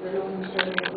Dalawang